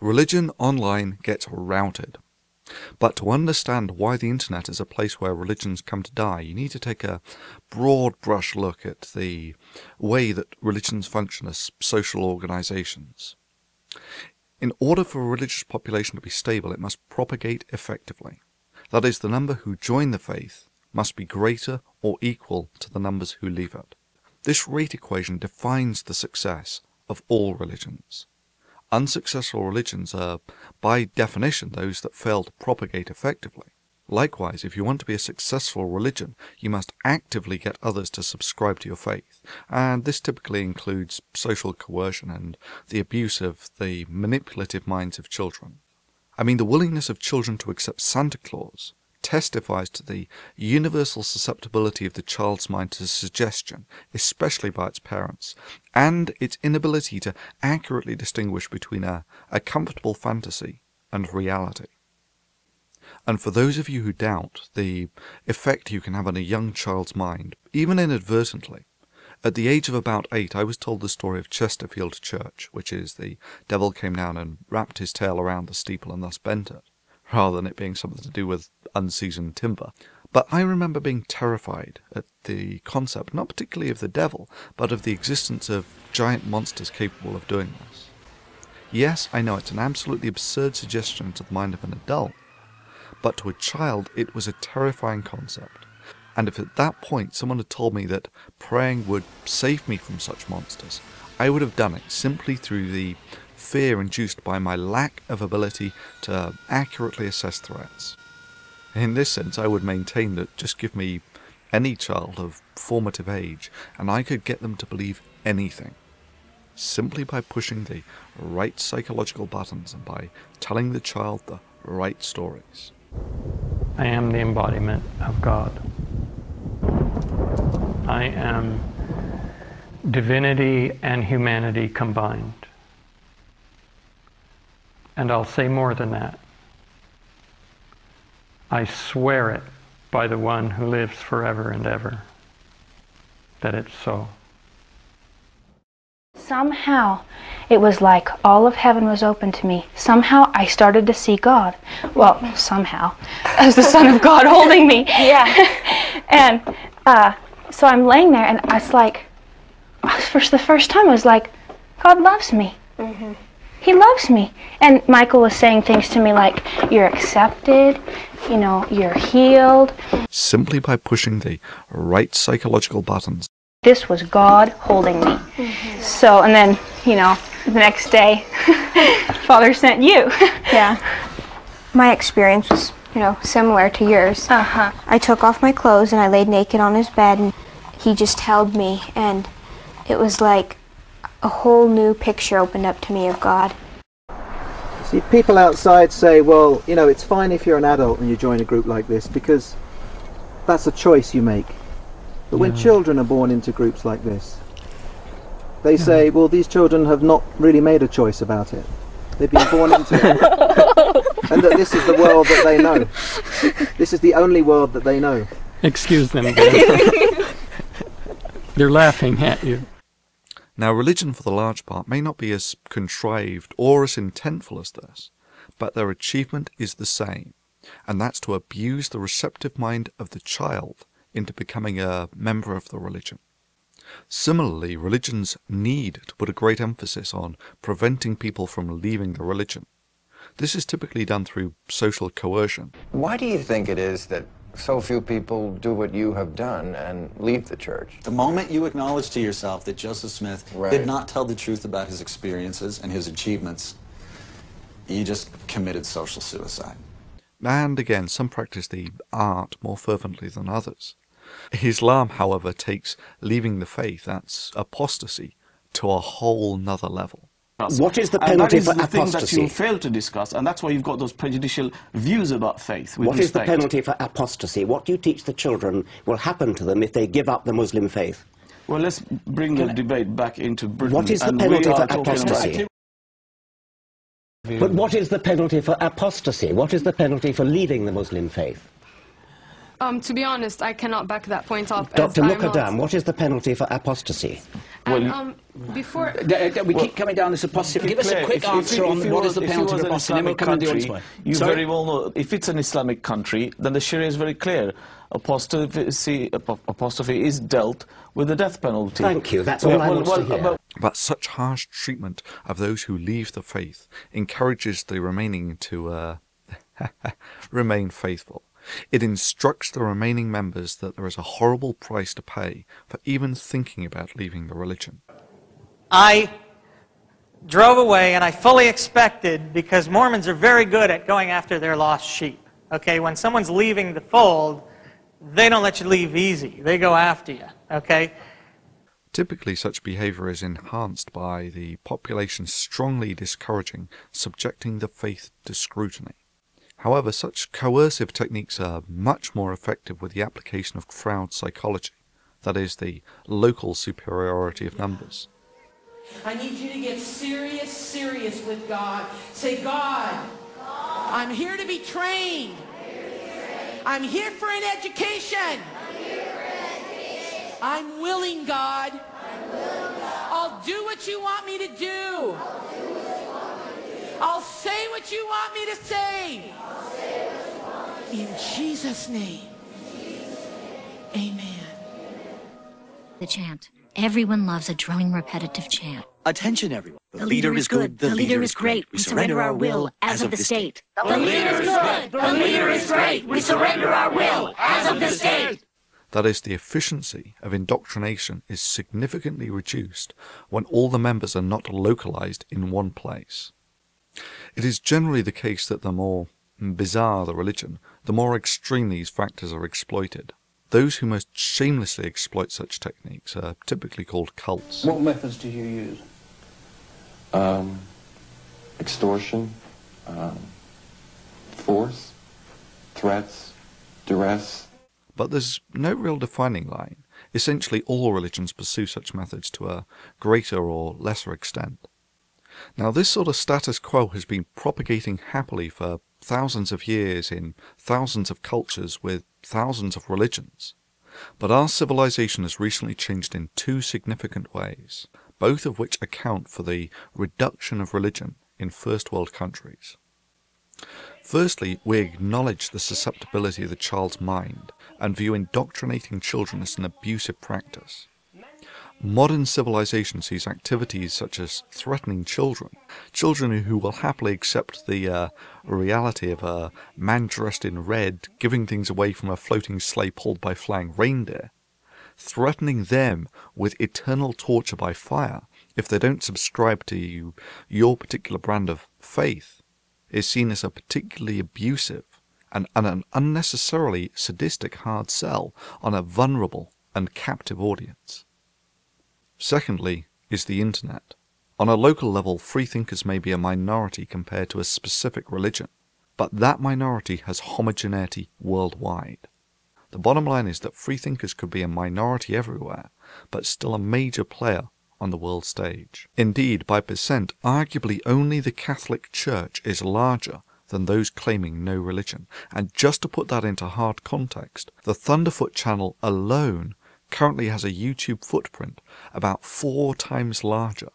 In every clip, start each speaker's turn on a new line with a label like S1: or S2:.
S1: Religion online gets routed. But to understand why the internet is a place where religions come to die, you need to take a broad brush look at the way that religions function as social organizations. In order for a religious population to be stable, it must propagate effectively. That is, the number who join the faith must be greater or equal to the numbers who leave it. This rate equation defines the success of all religions. Unsuccessful religions are, by definition, those that fail to propagate effectively. Likewise, if you want to be a successful religion, you must actively get others to subscribe to your faith, and this typically includes social coercion and the abuse of the manipulative minds of children. I mean, the willingness of children to accept Santa Claus testifies to the universal susceptibility of the child's mind to suggestion, especially by its parents, and its inability to accurately distinguish between a, a comfortable fantasy and reality. And for those of you who doubt the effect you can have on a young child's mind, even inadvertently, at the age of about eight, I was told the story of Chesterfield Church, which is the devil came down and wrapped his tail around the steeple and thus bent it, rather than it being something to do with unseasoned timber. But I remember being terrified at the concept, not particularly of the devil, but of the existence of giant monsters capable of doing this. Yes, I know it's an absolutely absurd suggestion to the mind of an adult, but to a child it was a terrifying concept. And if at that point someone had told me that praying would save me from such monsters, I would have done it simply through the fear induced by my lack of ability to accurately assess threats. In this sense, I would maintain that just give me any child of formative age, and I could get them to believe anything. Simply by pushing the right psychological buttons and by telling the child the right stories.
S2: I am the embodiment of God. I am divinity and humanity combined. And I'll say more than that. I swear it by the one who lives forever and ever that it's so.
S3: Somehow, it was like all of heaven was open to me. Somehow, I started to see God. Well, somehow, as the Son of God holding me.
S4: Yeah.
S3: and uh, so I'm laying there, and it's like, for the first time, I was like, God loves me.
S4: Mm-hmm.
S3: He loves me. And Michael was saying things to me like, You're accepted, you know, you're healed.
S1: Simply by pushing the right psychological buttons.
S3: This was God holding me. So, and then, you know, the next day, Father sent you.
S4: Yeah. My experience was, you know, similar to yours.
S3: Uh huh.
S4: I took off my clothes and I laid naked on his bed and he just held me and it was like a whole new picture opened up to me of God.
S5: See, people outside say, well, you know, it's fine if you're an adult and you join a group like this because that's a choice you make. But when children are born into groups like this, they say, well, these children have not really made a choice about it. They've been born into it. and that this is the world that they know. This is the only world that they know.
S2: Excuse them. They're laughing at you.
S1: Now, religion for the large part may not be as contrived or as intentful as this, but their achievement is the same, and that's to abuse the receptive mind of the child into becoming a member of the religion. Similarly, religions need to put a great emphasis on preventing people from leaving the religion. This is typically done through social coercion.
S6: Why do you think it is that so few people do what you have done and leave the church?
S7: The moment you acknowledge to yourself that Joseph Smith
S6: Right.
S7: did not tell the truth about his experiences and his achievements, you just committed social suicide.
S1: And again, some practice the art more fervently than others. Islam, however, takes leaving the faith, that's apostasy, to a whole nother level.
S8: What is the
S9: and that
S8: penalty
S9: is
S8: for
S9: the thing that you fail to discuss, and that's why you've got those prejudicial views about faith.
S8: What is the penalty for apostasy? What do you teach the children will happen to them if they give up the Muslim faith?
S9: Well, let's bring the debate back into Britain.
S8: What is the penalty for apostasy? But what is the penalty for apostasy? What is the penalty for leaving the Muslim faith?
S10: Um, to be honest, I cannot back that point up.
S8: Dr.
S10: I'm
S8: Mukadam, what is the penalty for apostasy?
S10: And, um, before.
S11: we keep coming down this apostasy. Give us a quick answer on what is the penalty for apostasy. Then we'll come on the audience way.
S9: You
S11: Sorry?
S9: very well know, if it's an Islamic country, then the Sharia is very clear. Apostasy, ap- apostasy is dealt with the death penalty.
S8: Thank you, that's
S9: Yeah,
S8: all I
S9: well,
S8: want to hear.
S9: but-
S1: But such harsh treatment of those who leave the faith encourages the remaining to uh, remain faithful. It instructs the remaining members that there is a horrible price to pay for even thinking about leaving the religion.
S12: I drove away and I fully expected, because Mormons are very good at going after their lost sheep. Okay, when someone's leaving the fold, they don't let you leave easy. They go after you. Okay?
S1: Typically, such behavior is enhanced by the population strongly discouraging subjecting the faith to scrutiny. However, such coercive techniques are much more effective with the application of crowd psychology, that is, the local superiority of numbers.
S13: I need you to get serious, serious with God. Say, God, I'm here to be trained. I'm here for an education. I'm willing, God. I'll do what you want me to do. I'll say what you want me to say. In Jesus' name. Amen.
S14: The chant. Everyone loves a droning, repetitive chant.
S15: Attention, everyone.
S14: The leader is good. The leader is great. We surrender our will as of the state. The leader is good. The leader is great. We surrender our will as of the state.
S1: That is, the efficiency of indoctrination is significantly reduced when all the members are not localized in one place. It is generally the case that the more bizarre the religion, the more extreme these factors are exploited. Those who most shamelessly exploit such techniques are typically called cults.
S16: What methods do you use?
S17: Um, extortion, um, force, threats, duress.
S1: But there's no real defining line. Essentially, all religions pursue such methods to a greater or lesser extent. Now, this sort of status quo has been propagating happily for thousands of years in thousands of cultures with thousands of religions. But our civilization has recently changed in two significant ways, both of which account for the reduction of religion in first world countries. Firstly, we acknowledge the susceptibility of the child's mind and view indoctrinating children as an abusive practice. Modern civilization sees activities such as threatening children, children who will happily accept the uh, reality of a man dressed in red giving things away from a floating sleigh pulled by flying reindeer, threatening them with eternal torture by fire if they don't subscribe to you, your particular brand of faith, is seen as a particularly abusive and, and an unnecessarily sadistic hard sell on a vulnerable and captive audience. Secondly, is the internet. On a local level, freethinkers may be a minority compared to a specific religion, but that minority has homogeneity worldwide. The bottom line is that freethinkers could be a minority everywhere, but still a major player on the world stage. Indeed, by percent, arguably only the Catholic Church is larger than those claiming no religion. And just to put that into hard context, the Thunderf00t channel alone currently has a YouTube footprint about four times larger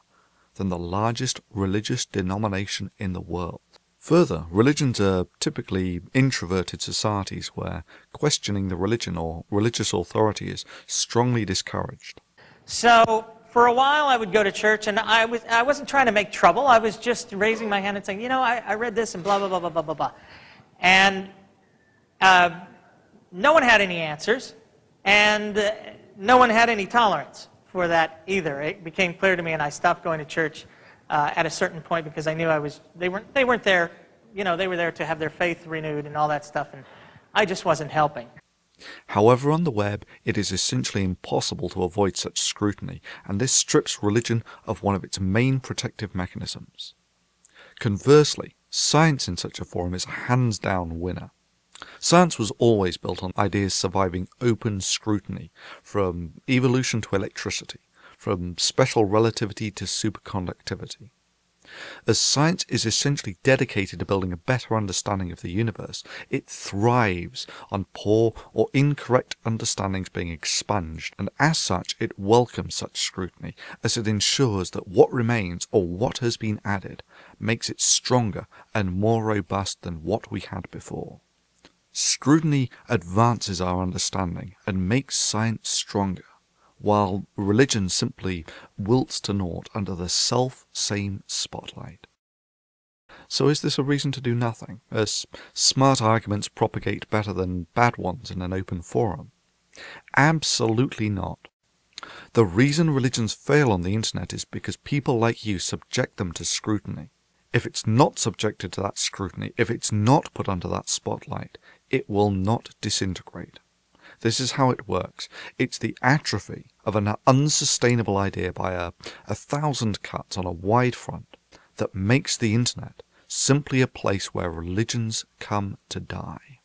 S1: than the largest religious denomination in the world. Further, religions are typically introverted societies where questioning the religion or religious authority is strongly discouraged.
S12: So for a while, I would go to church, and I was I wasn't trying to make trouble. I was just raising my hand and saying, you know, I, I read this and blah blah blah blah blah blah blah, and uh, no one had any answers, and uh, no one had any tolerance for that either. It became clear to me, and I stopped going to church uh, at a certain point because I knew I was they weren't they weren't there, you know, they were there to have their faith renewed and all that stuff, and I just wasn't helping.
S1: However, on the web, it is essentially impossible to avoid such scrutiny, and this strips religion of one of its main protective mechanisms. Conversely, science in such a forum is a hands down winner. Science was always built on ideas surviving open scrutiny, from evolution to electricity, from special relativity to superconductivity. As science is essentially dedicated to building a better understanding of the universe, it thrives on poor or incorrect understandings being expunged, and as such it welcomes such scrutiny, as it ensures that what remains or what has been added makes it stronger and more robust than what we had before. Scrutiny advances our understanding and makes science stronger while religion simply wilts to naught under the self same spotlight. So is this a reason to do nothing, as smart arguments propagate better than bad ones in an open forum? Absolutely not. The reason religions fail on the internet is because people like you subject them to scrutiny. If it's not subjected to that scrutiny, if it's not put under that spotlight, it will not disintegrate. This is how it works. It's the atrophy of an unsustainable idea by a, a thousand cuts on a wide front that makes the internet simply a place where religions come to die.